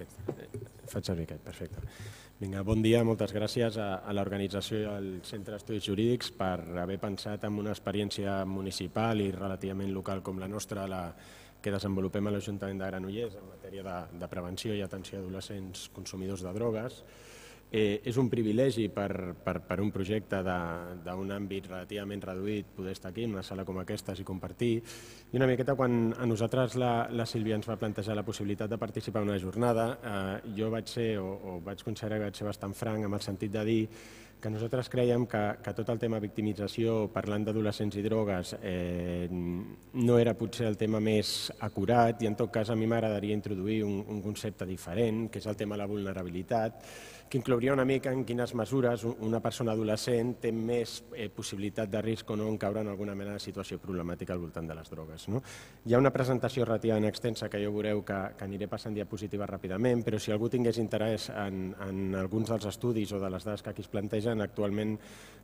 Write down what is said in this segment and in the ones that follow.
aquest. Faig servir aquest, perfecte. Vinga, bon dia, moltes gràcies a, a l'organització i al Centre d'Estudis Jurídics per haver pensat en una experiència municipal i relativament local com la nostra, la, que desenvolupem a l'Ajuntament de Granollers en matèria de, de prevenció i atenció a adolescents consumidors de drogues. Eh, és un privilegi per, per, per un projecte d'un àmbit relativament reduït poder estar aquí en una sala com aquesta i compartir. I una miqueta quan a nosaltres la, la Sílvia ens va plantejar la possibilitat de participar en una jornada, eh, jo vaig ser, o, o vaig considerar que vaig ser bastant franc amb el sentit de dir que nosaltres creiem que, que tot el tema victimització, parlant d'adolescents i drogues, eh, no era potser el tema més acurat i en tot cas a mi m'agradaria introduir un, un concepte diferent, que és el tema de la vulnerabilitat, que inclouria una mica en quines mesures una persona adolescent té més eh, possibilitat de risc o no en caure en alguna mena de situació problemàtica al voltant de les drogues. No? Hi ha una presentació relativament extensa que ja veureu que, que aniré passant diapositives ràpidament, però si algú tingués interès en, en alguns dels estudis o de les dades que aquí es plantegen, actualment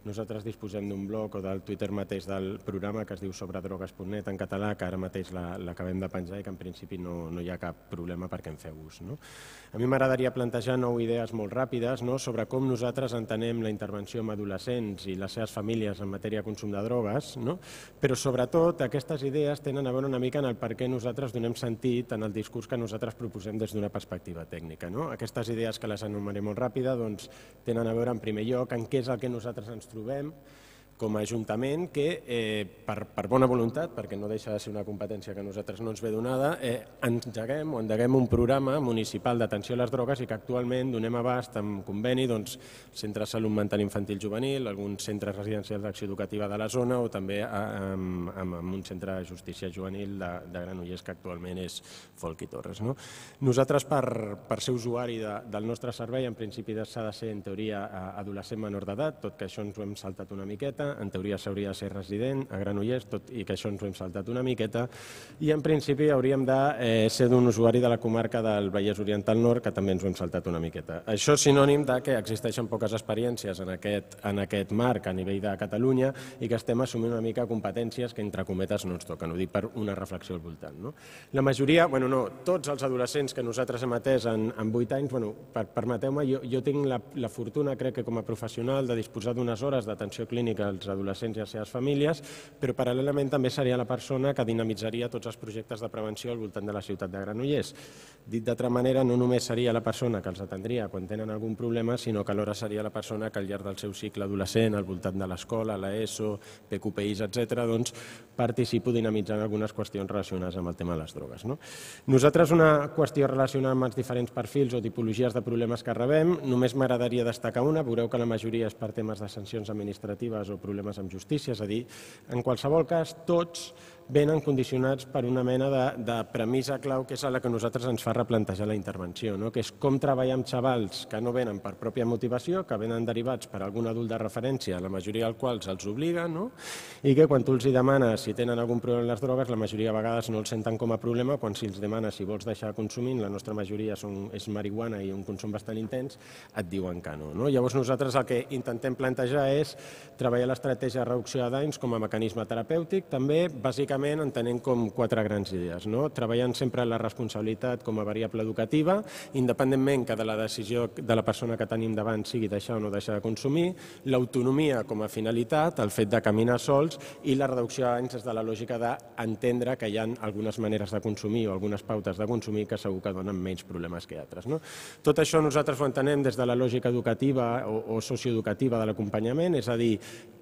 nosaltres disposem d'un blog o del Twitter mateix del programa que es diu sobredrogues.net en català, que ara mateix l'acabem de penjar i que en principi no, no hi ha cap problema perquè en feu ús. No? A mi m'agradaria plantejar nou idees molt ràpides ràpides no, sobre com nosaltres entenem la intervenció amb adolescents i les seves famílies en matèria de consum de drogues, no? però sobretot aquestes idees tenen a veure una mica en el per què nosaltres donem sentit en el discurs que nosaltres proposem des d'una perspectiva tècnica. No? Aquestes idees que les enumeré molt ràpida doncs, tenen a veure en primer lloc en què és el que nosaltres ens trobem, com a Ajuntament que, eh, per, per bona voluntat, perquè no deixa de ser una competència que a nosaltres no ens ve donada, eh, engeguem o endeguem un programa municipal d'atenció a les drogues i que actualment donem abast amb conveni doncs, Centre de Salut Mental Infantil Juvenil, alguns centres residencials d'acció educativa de la zona o també amb, amb, amb un centre de justícia juvenil de, de Granollers que actualment és Folk i Torres. No? Nosaltres, per, per ser usuari de, del nostre servei, en principi s'ha de ser, en teoria, adolescent menor d'edat, tot que això ens ho hem saltat una miqueta, en teoria s'hauria de ser resident a Granollers, tot i que això ens ho hem saltat una miqueta, i en principi hauríem de eh, ser d'un usuari de la comarca del Vallès Oriental Nord, que també ens ho hem saltat una miqueta. Això és sinònim de que existeixen poques experiències en aquest, en aquest marc a nivell de Catalunya i que estem assumint una mica competències que entre cometes no ens toquen, ho dic per una reflexió al voltant. No? La majoria, bueno, no, tots els adolescents que nosaltres hem atès en, en 8 anys, bueno, per, permeteu-me, jo, jo tinc la, la fortuna, crec que com a professional, de disposar d'unes hores d'atenció clínica als adolescents i les seves famílies, però paral·lelament també seria la persona que dinamitzaria tots els projectes de prevenció al voltant de la ciutat de Granollers. Dit d'altra manera, no només seria la persona que els atendria quan tenen algun problema, sinó que alhora seria la persona que al llarg del seu cicle adolescent, al voltant de l'escola, l'ESO, PQPIs, etc., doncs, participo dinamitzant algunes qüestions relacionades amb el tema de les drogues. No? Nosaltres una qüestió relacionada amb els diferents perfils o tipologies de problemes que rebem, només m'agradaria destacar una, veureu que la majoria és per temes de sancions administratives o problemes amb justícia, és a dir, en qualsevol cas, tots venen condicionats per una mena de, de premissa clau que és a la que nosaltres ens fa replantejar la intervenció, no? que és com treballar amb xavals que no venen per pròpia motivació, que venen derivats per algun adult de referència, la majoria dels quals els obliga, no? i que quan tu els demanes si tenen algun problema amb les drogues, la majoria de vegades no els senten com a problema, quan si els demanes si vols deixar consumint, la nostra majoria són, és marihuana i un consum bastant intens, et diuen que no. no? Llavors nosaltres el que intentem plantejar és treballar l'estratègia de reducció de danys com a mecanisme terapèutic, també bàsicament bàsicament entenent com quatre grans idees. No? Treballant sempre la responsabilitat com a variable educativa, independentment que de la decisió de la persona que tenim davant sigui deixar o no deixar de consumir, l'autonomia com a finalitat, el fet de caminar sols i la reducció d'anys des de la lògica d'entendre que hi ha algunes maneres de consumir o algunes pautes de consumir que segur que donen menys problemes que altres. No? Tot això nosaltres ho entenem des de la lògica educativa o, o socioeducativa de l'acompanyament, és a dir,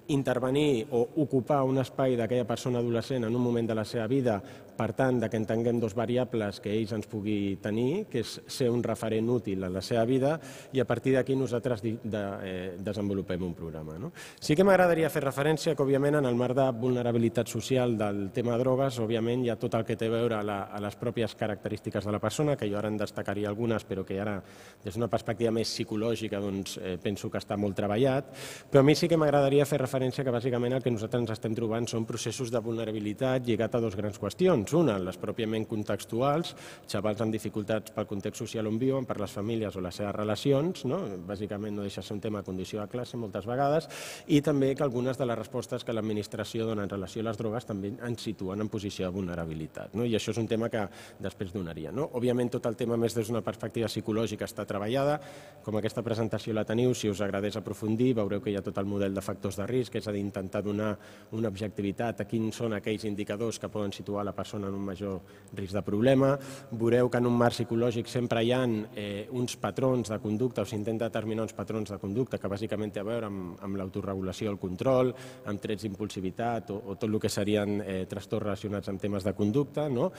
intervenir o ocupar un espai d'aquella persona adolescent en un moment de la seva vida, per tant, de que entenguem dos variables que ells ens pugui tenir, que és ser un referent útil a la seva vida, i a partir d'aquí nosaltres de, eh, desenvolupem un programa. No? Sí que m'agradaria fer referència que, òbviament, en el marc de vulnerabilitat social del tema de drogues, òbviament hi ha tot el que té a veure a, la, a les pròpies característiques de la persona, que jo ara en destacaria algunes, però que ara, des d'una perspectiva més psicològica, doncs, eh, penso que està molt treballat, però a mi sí que m'agradaria fer referència que bàsicament el que nosaltres ens estem trobant són processos de vulnerabilitat estat lligat a dos grans qüestions. Una, les pròpiament contextuals, xavals amb dificultats pel context social on viuen, per les famílies o les seves relacions, no? bàsicament no deixa ser un tema de condició de classe moltes vegades, i també que algunes de les respostes que l'administració dona en relació a les drogues també ens situen en posició de vulnerabilitat. No? I això és un tema que després donaria. No? Òbviament tot el tema més des d'una perspectiva psicològica està treballada, com aquesta presentació la teniu, si us agradés aprofundir, veureu que hi ha tot el model de factors de risc, és a dir, intentar donar una objectivitat a quins són aquells indicadors que poden situar la persona en un major risc de problema. Veureu que en un marc psicològic sempre hi ha eh, uns patrons de conducta o s'intenta determinar uns patrons de conducta que bàsicament té a veure amb, amb l'autoregulació, el control, amb trets d'impulsivitat o, o tot el que serien eh, trastorns relacionats amb temes de conducta, no?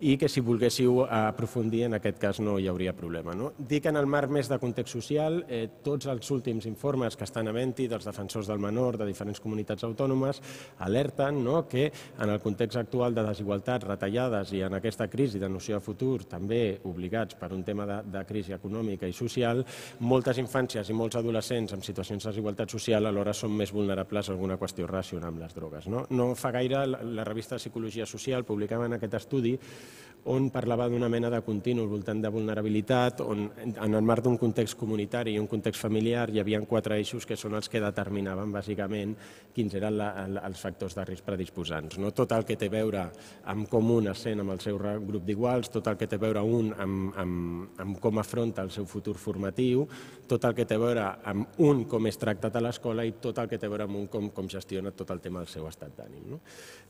i que si volguéssiu aprofundir en aquest cas no hi hauria problema. No? Dic en el marc més de context social, eh, tots els últims informes que estan a venti dels defensors del menor de diferents comunitats autònomes alerten no, que en el context actual de desigualtats, retallades i en aquesta crisi de noció de futur, també obligats per un tema de, de crisi econòmica i social, moltes infàncies i molts adolescents en situacions de desigualtat social alhora són més vulnerables a alguna qüestió relacionada amb les drogues. No, no fa gaire la, la revista de Psicologia Social publicava en aquest estudi on parlava d'una mena de continu al voltant de vulnerabilitat, on en el marc d'un context comunitari i un context familiar hi havia quatre eixos que són els que determinaven bàsicament quins eren la, els factors de risc predisposants. No? Tot el que té a veure amb com un sent amb el seu grup d'iguals, tot el que té a veure un amb, amb, amb com afronta el seu futur formatiu, tot el que té a veure amb un com és tractat a l'escola i tot el que té a veure amb un com, com gestiona tot el tema del seu estat d'ànim. No?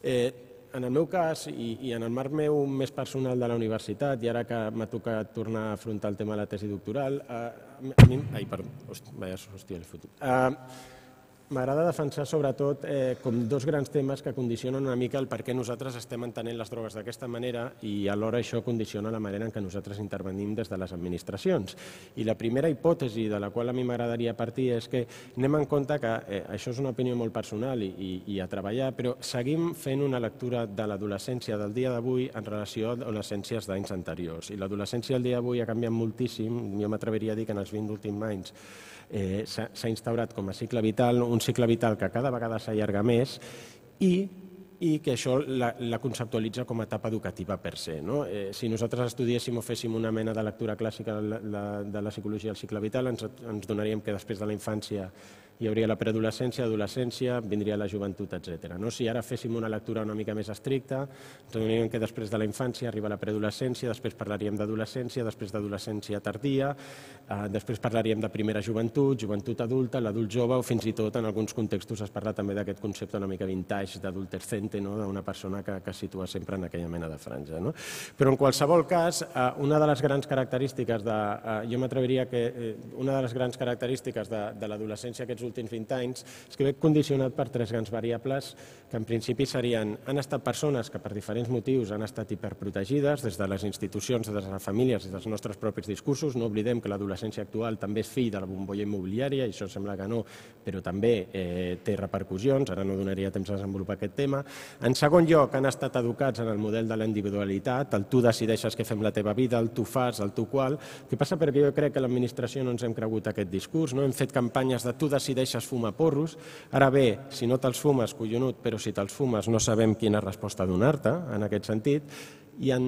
Eh, en el meu cas i, i en el marc meu més personal de la universitat, i ara que m'ha tocat tornar a afrontar el tema de la tesi doctoral, eh, a mi... Ai, perdó, hòstia, vaja, hòstia, l'he fotut. Eh, M'agrada defensar sobretot eh, com dos grans temes que condicionen una mica el per què nosaltres estem entenent les drogues d'aquesta manera i alhora això condiciona la manera en què nosaltres intervenim des de les administracions. I la primera hipòtesi de la qual a mi m'agradaria partir és que anem en compte que, eh, això és una opinió molt personal i, i, i a treballar, però seguim fent una lectura de l'adolescència del dia d'avui en relació a adolescències d'anys anteriors. I l'adolescència del dia d'avui ha canviat moltíssim, jo m'atreviria a dir que en els 20 últims anys eh, s'ha instaurat com a cicle vital, un cicle vital que cada vegada s'allarga més i i que això la, la conceptualitza com a etapa educativa per se. No? Eh, si nosaltres estudiéssim o féssim una mena de lectura clàssica de la, de la psicologia del cicle vital, ens, ens donaríem que després de la infància hi hauria la preadolescència, adolescència, vindria la joventut, etc. No? Si ara féssim una lectura una mica més estricta, ens adonaríem que després de la infància arriba la preadolescència, després parlaríem d'adolescència, després d'adolescència tardia, eh, després parlaríem de primera joventut, joventut adulta, l'adult jove, o fins i tot en alguns contextos es parla també d'aquest concepte una mica vintage, d'adultescente, no? d'una persona que, que situa sempre en aquella mena de franja. No? Però en qualsevol cas, eh, una de les grans característiques de... Eh, jo m'atreviria que eh, una de les grans característiques de, de l'adolescència aquests últims 20 anys és que ve condicionat per tres grans variables que en principi serien, han estat persones que per diferents motius han estat hiperprotegides des de les institucions, des de les famílies, des dels nostres propis discursos. No oblidem que l'adolescència actual també és fill de la bombolla immobiliària, i això sembla que no, però també eh, té repercussions, ara no donaria temps a desenvolupar aquest tema. En segon lloc, han estat educats en el model de la individualitat, el tu decideixes què fem la teva vida, el tu fas, el tu qual. Què passa? Perquè jo crec que l'administració no ens hem cregut aquest discurs, no hem fet campanyes de tu decideixes fumar porros. Ara bé, si no te'ls fumes, collonut, però si te'ls fumes no sabem quina resposta donar-te en aquest sentit. I en,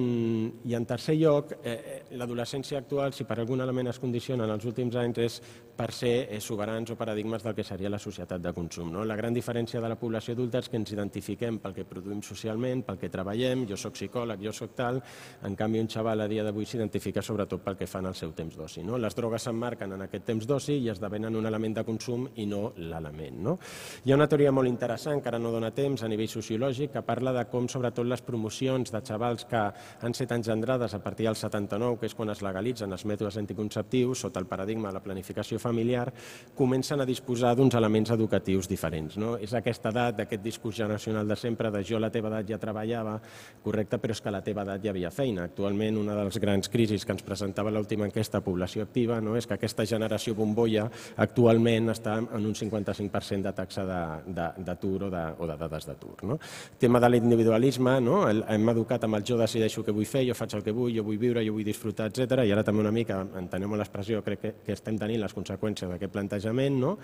i en tercer lloc, eh, l'adolescència actual, si per algun element es condiciona en els últims anys, és per ser eh, soberans o paradigmes del que seria la societat de consum. No? La gran diferència de la població adulta és que ens identifiquem pel que produïm socialment, pel que treballem, jo sóc psicòleg, jo sóc tal, en canvi un xaval a dia d'avui s'identifica sobretot pel que fan al seu temps d'oci. No? Les drogues s'emmarquen en aquest temps d'oci i esdevenen un element de consum i no l'element. No? Hi ha una teoria molt interessant, que ara no dona temps, a nivell sociològic, que parla de com sobretot les promocions de xavals que que han estat engendrades a partir del 79, que és quan es legalitzen els mètodes anticonceptius sota el paradigma de la planificació familiar, comencen a disposar d'uns elements educatius diferents. No? És aquesta edat, d'aquest discurs generacional de sempre, de jo a la teva edat ja treballava, correcte, però és que a la teva edat ja havia feina. Actualment, una de les grans crisis que ens presentava l'última enquesta població activa no? és que aquesta generació bombolla actualment està en un 55% de taxa d'atur o, de, o de dades d'atur. No? tema de l'individualisme, no? hem educat amb el jo decideixo què vull fer, jo faig el que vull, jo vull viure, jo vull disfrutar, etc. I ara també una mica, entenem l'expressió, crec que, que estem tenint les conseqüències d'aquest plantejament, no?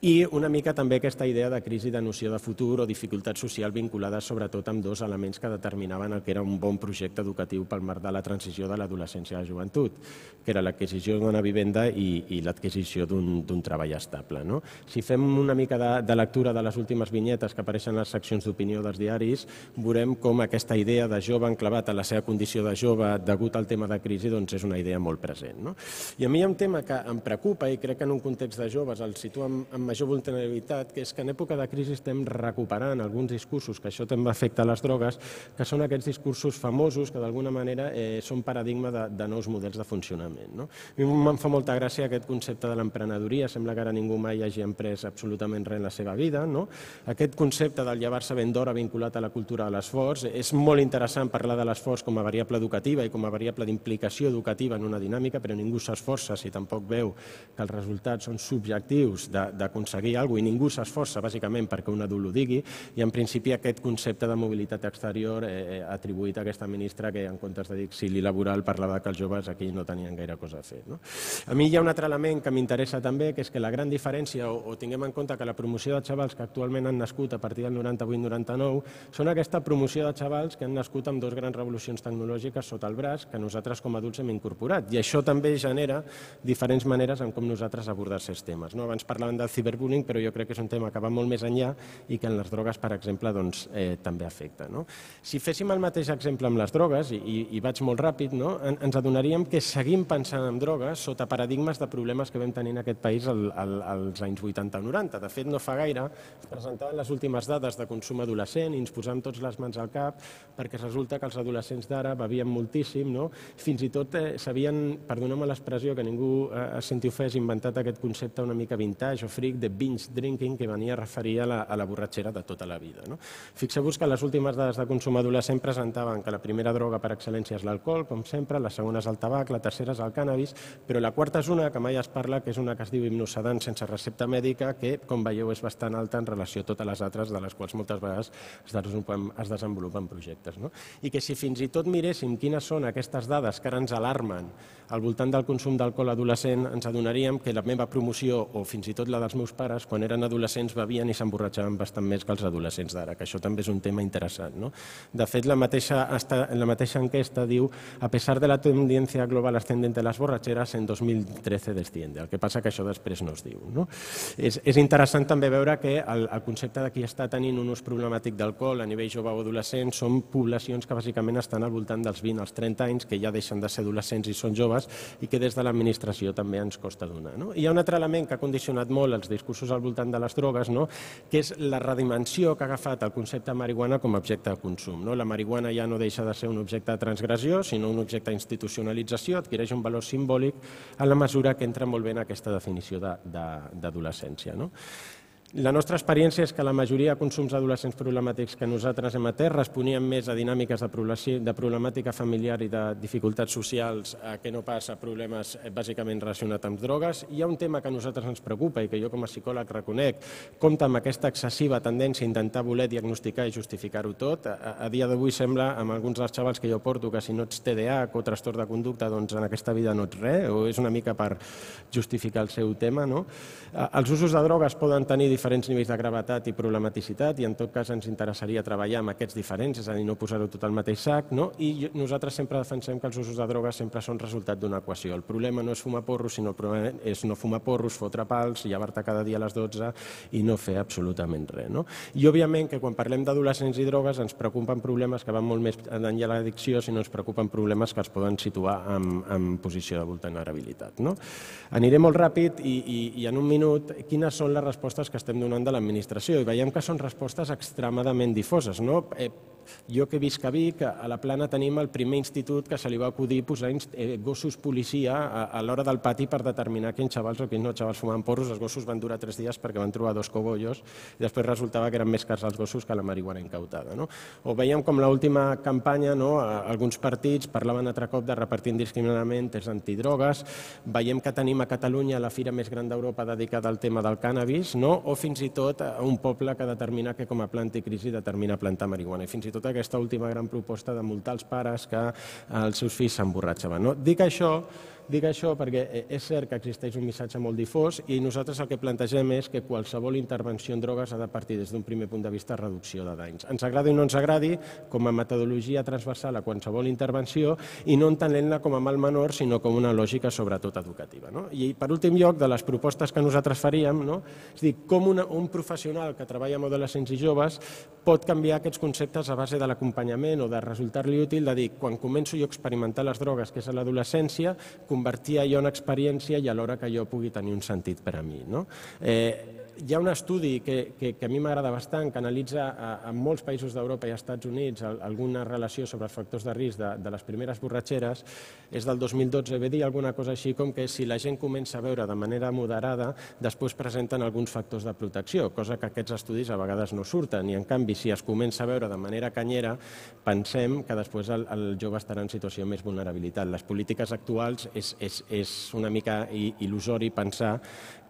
I una mica també aquesta idea de crisi de noció de futur o dificultat social vinculada sobretot amb dos elements que determinaven el que era un bon projecte educatiu pel marc de la transició de l'adolescència a la joventut, que era l'adquisició d'una vivenda i, i l'adquisició d'un treball estable. No? Si fem una mica de, de lectura de les últimes vinyetes que apareixen a les seccions d'opinió dels diaris, veurem com aquesta idea de jove enclavat a la seva condició de jove degut al tema de crisi doncs és una idea molt present. No? I a mi hi ha un tema que em preocupa i crec que en un context de joves el situa amb major vulnerabilitat, que és que en època de crisi estem recuperant alguns discursos, que això també afecta les drogues, que són aquests discursos famosos que d'alguna manera eh, són paradigma de, de nous models de funcionament. No? A mi em fa molta gràcia aquest concepte de l'emprenedoria, sembla que ara ningú mai hagi emprès absolutament res en la seva vida. No? Aquest concepte del llevar-se ben d'hora vinculat a la cultura de l'esforç, és molt interessant parlar de l'esforç com a variable educativa i com a variable d'implicació educativa en una dinàmica, però ningú s'esforça si tampoc veu que els resultats són subjectius d'aconseguir alguna cosa i ningú s'esforça bàsicament perquè un adult ho digui i en principi aquest concepte de mobilitat exterior eh, atribuït a aquesta ministra que en comptes de dir exili laboral parlava que els joves aquí no tenien gaire cosa a fer. No? A mi hi ha un altre element que m'interessa també, que és que la gran diferència, o, o tinguem en compte que la promoció de xavals que actualment han nascut a partir del 98-99 són aquesta promoció de xavals que han nascut amb dos grans revolucions tecnològiques sota el braç que nosaltres com a adults hem incorporat. I això també genera diferents maneres en com nosaltres abordar aquests temes. No? Abans parlàvem del ciberbullying, però jo crec que és un tema que va molt més enllà i que en les drogues, per exemple, doncs, eh, també afecta. No? Si féssim el mateix exemple amb les drogues, i, i, vaig molt ràpid, no? En, ens adonaríem que seguim pensant en drogues sota paradigmes de problemes que vam tenir en aquest país al, al, als anys 80 o 90. De fet, no fa gaire es presentaven les últimes dades de consum adolescent i ens posàvem tots les mans al cap perquè resulta que els adolescents d'ara bevien moltíssim, no? fins i tot eh, sabien, perdoneu-me l'expressió, que ningú eh, es senti ofès, inventat aquest concepte una mica vintage o fric de binge drinking que venia a referir a la, a la borratxera de tota la vida. No? Fixeu-vos que les últimes dades de consum adolescent presentaven que la primera droga per excel·lència és l'alcohol, com sempre, la segona és el tabac, la tercera és el cannabis, però la quarta és una que mai es parla, que és una que es diu hipnosedant sense recepta mèdica, que, com veieu, és bastant alta en relació a totes les altres, de les quals moltes vegades es desenvolupen, es desenvolupen projectes. No? I que si fins i tot miréssim quines són aquestes dades que ara ens alarmen al voltant del consum d'alcohol adolescent, ens adonaríem que la meva promoció, o fins i tot la dels meus pares, quan eren adolescents bevien i s'emborratxaven bastant més que els adolescents d'ara, que això també és un tema interessant. No? De fet, la mateixa, la mateixa enquesta diu a pesar de la tendencia global ascendente de les borratxeres, en 2013 desciende. El que passa que això després no es diu. No? És, és interessant també veure que el, el concepte de qui està tenint un ús problemàtic d'alcohol a nivell jove o adolescent són poblacions que bàsicament estan al voltant dels 20 als 30 anys, que ja deixen de ser adolescents i són joves i que des de l'administració també ens costa donar. No? I hi ha un altre element que ha condicionat molt els discursos al voltant de les drogues, no? que és la redimensió que ha agafat el concepte de marihuana com a objecte de consum. No? La marihuana ja no deixa de ser un objecte de transgressió, sinó un objecte d'institucionalització, adquireix un valor simbòlic a la mesura que entra molt bé en aquesta definició d'adolescència. No? La nostra experiència és que la majoria de consums adolescents problemàtics que nosaltres hem atès responien més a dinàmiques de, problemàtica familiar i de dificultats socials eh, que no pas a problemes eh, bàsicament relacionats amb drogues. Hi ha un tema que a nosaltres ens preocupa i que jo com a psicòleg reconec, compta amb aquesta excessiva tendència a intentar voler diagnosticar i justificar-ho tot. A, dia d'avui sembla, amb alguns dels xavals que jo porto, que si no ets TDAH o trastorn de conducta, doncs en aquesta vida no ets res, o és una mica per justificar el seu tema. No? Eh, els usos de drogues poden tenir diferents nivells de gravetat i problematicitat i en tot cas ens interessaria treballar amb aquests diferents, és a dir, no posar-ho tot al mateix sac, no? i nosaltres sempre defensem que els usos de drogues sempre són resultat d'una equació. El problema no és fumar porros, sinó el problema és no fumar porros, fotre pals, llevar-te cada dia a les 12 i no fer absolutament res. No? I òbviament que quan parlem d'adolescents i drogues ens preocupen problemes que van molt més enllà de l'addicció, sinó ens preocupen problemes que es poden situar en, en posició de vulnerabilitat. No? Aniré molt ràpid i, i, i en un minut quines són les respostes que estem estem donant de l'administració i veiem que són respostes extremadament difoses. No? Eh, jo que visc a Vic, a la Plana tenim el primer institut que se li va acudir posar eh, gossos policia a, a l'hora del pati per determinar quins xavals o quins no xavals fumaven porros. Els gossos van durar tres dies perquè van trobar dos cogollos i després resultava que eren més cars els gossos que la marihuana incautada. No? O veiem com l'última campanya, no? alguns partits parlaven altre cop de repartir indiscriminadament tests antidrogues, veiem que tenim a Catalunya la fira més gran d'Europa dedicada al tema del cànnabis, no? o fins i tot a un poble que determina que com a planta i crisi determina plantar marihuana. I fins i tot aquesta última gran proposta de multar els pares que els seus fills s'emborratxaven. No? Dic això Dic això perquè eh, és cert que existeix un missatge molt difós i nosaltres el que plantegem és que qualsevol intervenció en drogues ha de partir des d'un primer punt de vista reducció de danys. Ens agradi o no ens agradi, com a metodologia transversal a qualsevol intervenció i no entenent-la com a mal menor, sinó com una lògica sobretot educativa. No? I per últim lloc, de les propostes que nosaltres faríem, no? és dir, com una, un professional que treballa amb adolescents i joves pot canviar aquests conceptes a base de l'acompanyament o de resultar-li útil de dir, quan començo jo a experimentar les drogues, que és a l'adolescència, convertir allò en experiència i alhora que jo pugui tenir un sentit per a mi. No? Eh, hi ha un estudi que, que, que a mi m'agrada bastant, que analitza a, a molts països d'Europa i Estats Units alguna relació sobre els factors de risc de, de les primeres borratxeres, és del 2012, ve dir alguna cosa així com que si la gent comença a veure de manera moderada, després presenten alguns factors de protecció, cosa que aquests estudis a vegades no surten, i en canvi si es comença a veure de manera canyera, pensem que després el, el jove estarà en situació més vulnerabilitat. Les polítiques actuals és, és, és una mica il·lusori pensar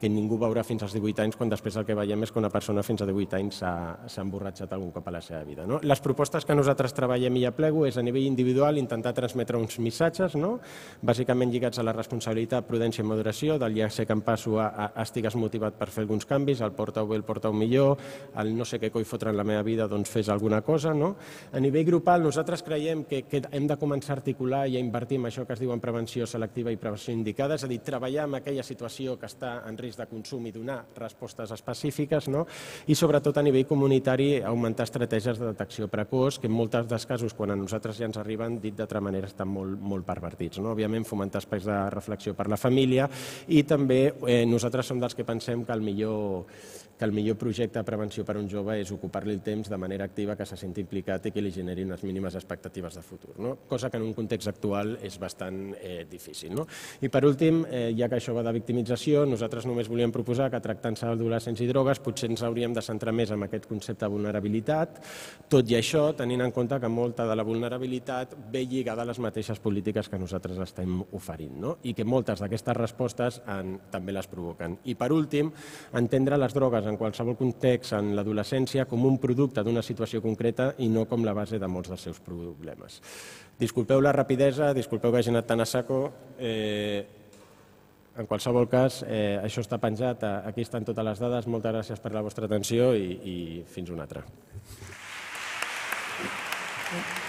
que ningú veurà fins als 18 anys quan després el que veiem és que una persona fins a 18 anys s'ha emborratxat algun cop a la seva vida. No? Les propostes que nosaltres treballem i aplego és a nivell individual intentar transmetre uns missatges, no? bàsicament lligats a la responsabilitat, prudència i moderació, del ja sé que em passo a, a, estigues motivat per fer alguns canvis, el porta-ho bé, el porta-ho millor, el no sé què coi fotre en la meva vida, doncs fes alguna cosa. No? A nivell grupal nosaltres creiem que, que hem de començar a articular i a invertir en això que es diu en prevenció selectiva i prevenció indicada, és a dir, treballar en aquella situació que està en risc de consum i donar respostes específiques, no? i sobretot a nivell comunitari augmentar estratègies de detecció precoç, que en molts dels casos, quan a nosaltres ja ens arriben, dit d'altra manera, estan molt, molt pervertits. No? Òbviament, fomentar espais de reflexió per la família i també eh, nosaltres som dels que pensem que el millor que el millor projecte de prevenció per a un jove és ocupar-li el temps de manera activa, que se senti implicat i que li generi unes mínimes expectatives de futur, no? cosa que en un context actual és bastant eh, difícil. No? I per últim, eh, ja que això va de victimització, nosaltres només volíem proposar que tractant-se d'adolescents i drogues potser ens hauríem de centrar més en aquest concepte de vulnerabilitat, tot i això tenint en compte que molta de la vulnerabilitat ve lligada a les mateixes polítiques que nosaltres estem oferint no? i que moltes d'aquestes respostes en, també les provoquen. I per últim, entendre les drogues en qualsevol context en l'adolescència com un producte d'una situació concreta i no com la base de molts dels seus problemes. Disculpeu la rapidesa, disculpeu que hagi anat tan a saco. Eh, en qualsevol cas, eh, això està penjat, aquí estan totes les dades, moltes gràcies per la vostra atenció i, i fins una altra. Thank you.